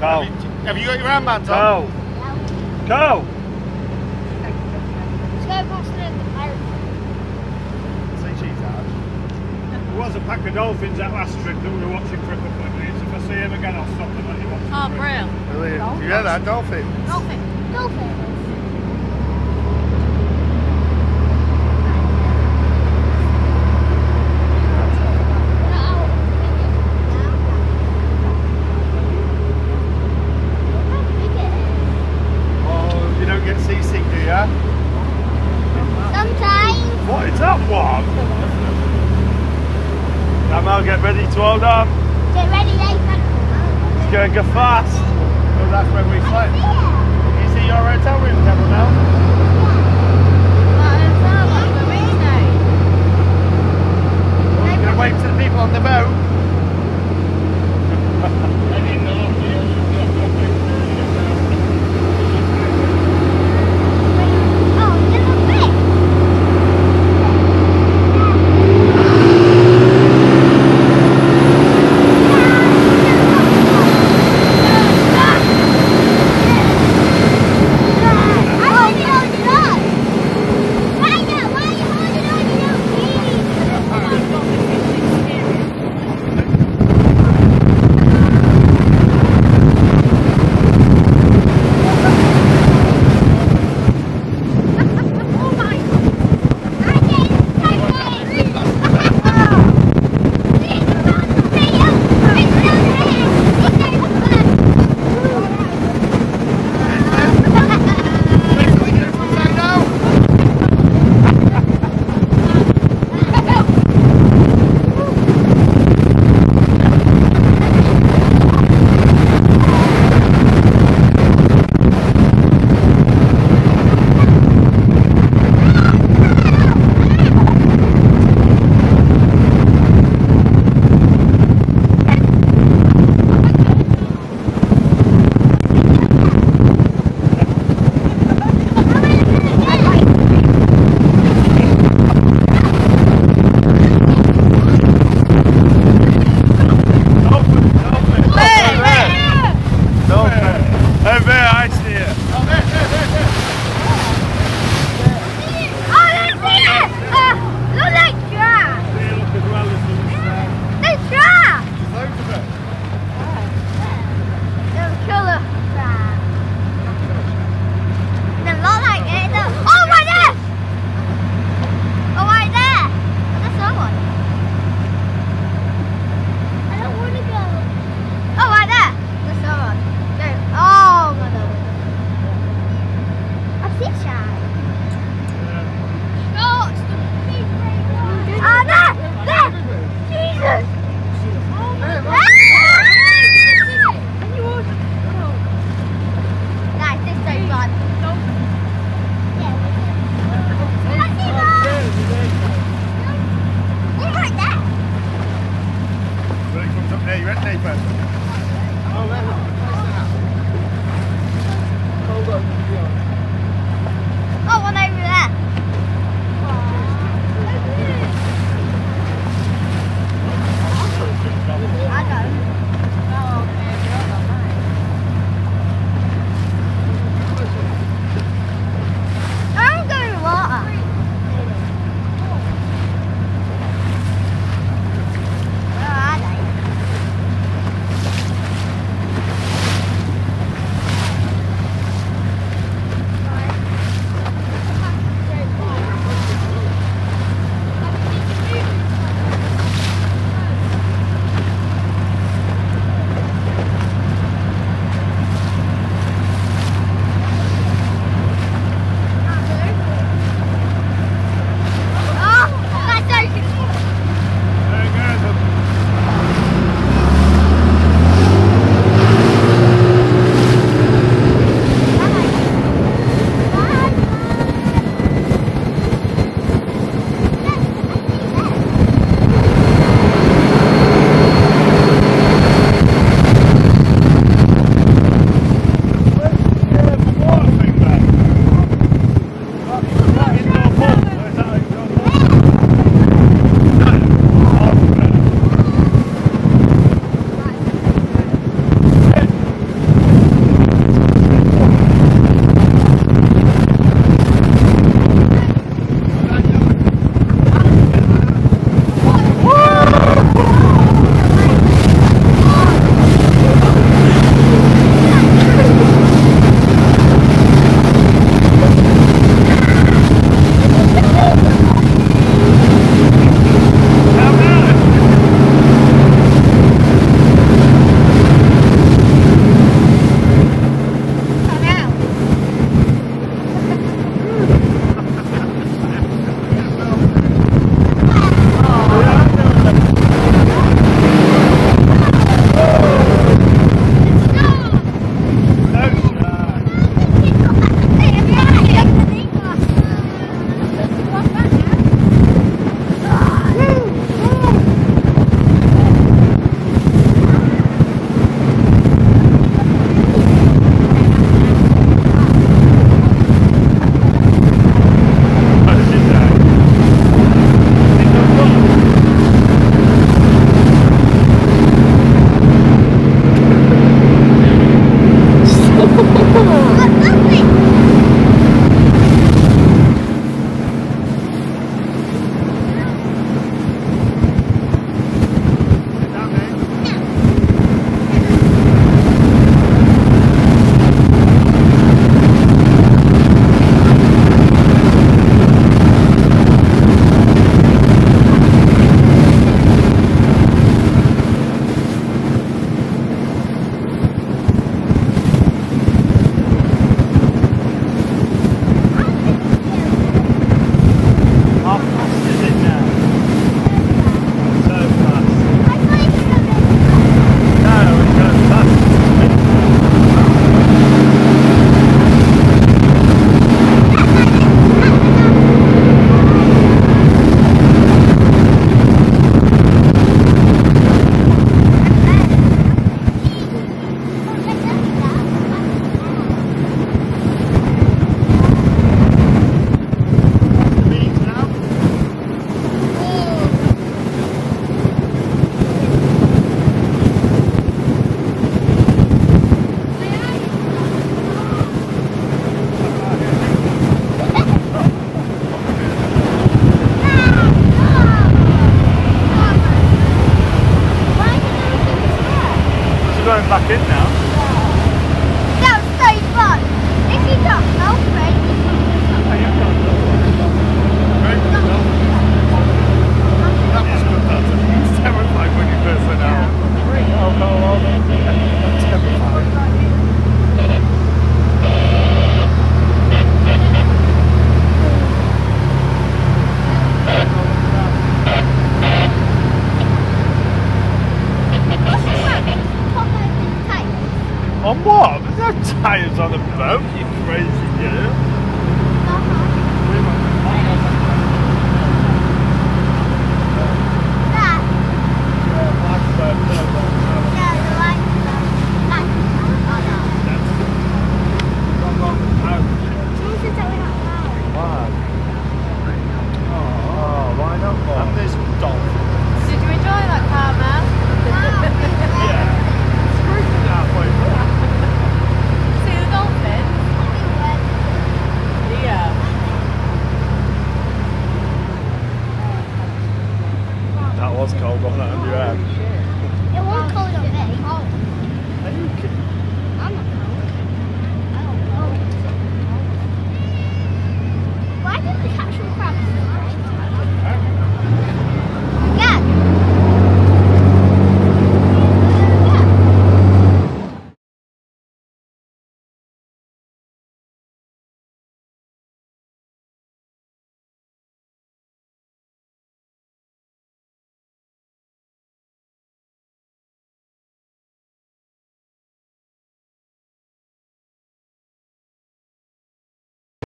Go. Have you, have you got your armband Go. on? Go. Let's go across the pirate. Say cheese out. There was a pack of dolphins that last trip that we were watching for a couple of minutes. If I see him again, I'll stop them and watch Oh, brilliant. Brilliant. Do you hear that? Dolphin. Dolphin. Dolphin. Get ready hold on. Get ready, Nathan. It's going to go fast. Well, that's when we slept.